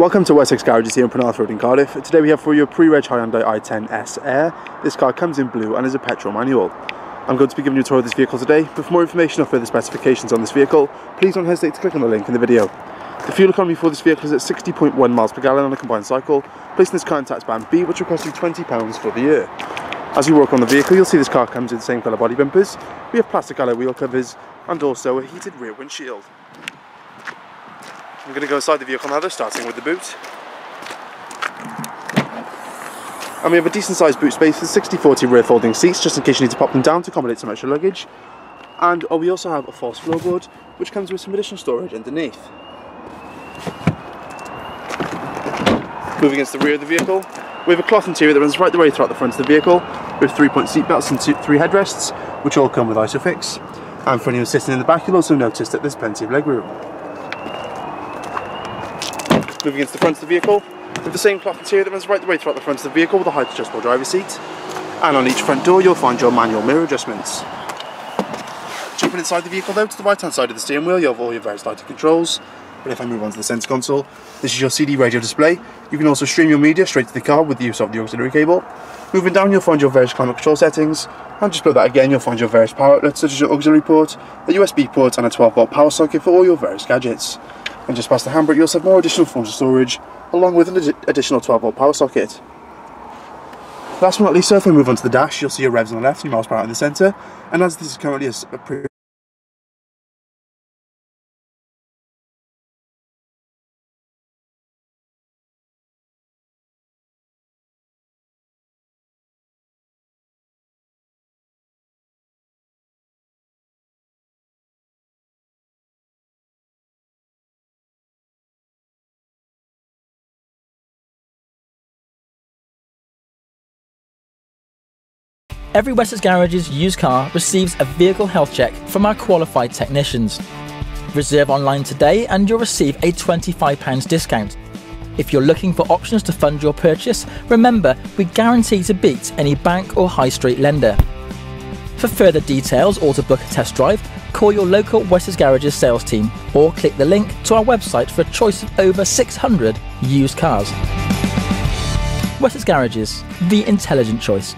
Welcome to Wessex Garages here in Penarth Road in Cardiff. Today we have for you a pre-reg Hyundai i10S Air. This car comes in blue and is a petrol manual. I'm going to be giving you a tour of this vehicle today, but for more information or further specifications on this vehicle, please don't hesitate to click on the link in the video. The fuel economy for this vehicle is at 60.1 miles per gallon on a combined cycle, placing this car in tax band B, which will cost you £20 for the year. As you walk on the vehicle, you'll see this car comes in the same colour body bumpers, we have plastic alloy wheel covers, and also a heated rear windshield. I'm going to go inside the vehicle now, though, starting with the boot. And um, we have a decent sized boot space with 60-40 rear folding seats, just in case you need to pop them down to accommodate some extra luggage. And oh, we also have a false floorboard, which comes with some additional storage underneath. Moving against the rear of the vehicle, we have a cloth interior that runs right the way throughout the front of the vehicle, with three-point seat belts and two, three headrests, which all come with ISOFIX. And for anyone sitting in the back, you'll also notice that there's plenty of legroom. Moving against the front of the vehicle, with the same cloth interior that runs right the way throughout the front of the vehicle with a height adjustable driver seat. And on each front door you'll find your manual mirror adjustments. Jumping inside the vehicle though, to the right hand side of the steering wheel you have all your various lighting controls. But if I move on to the centre console, this is your CD radio display. You can also stream your media straight to the car with the use of the auxiliary cable. Moving down you'll find your various climate control settings. And just below that again you'll find your various power outlets such as your auxiliary port, a USB port and a 12 volt power socket for all your various gadgets. And just past the handbrake you also have more additional forms of storage along with an ad additional 12 volt power socket. Last but not least, so if we move on to the dash, you'll see your revs on the left, your miles per hour in the centre, and as this is currently a, a Every Wessex Garages used car receives a vehicle health check from our qualified technicians. Reserve online today and you'll receive a £25 discount. If you're looking for options to fund your purchase, remember we guarantee to beat any bank or high street lender. For further details or to book a test drive, call your local Wessex Garages sales team or click the link to our website for a choice of over 600 used cars. Wessex Garages, the intelligent choice.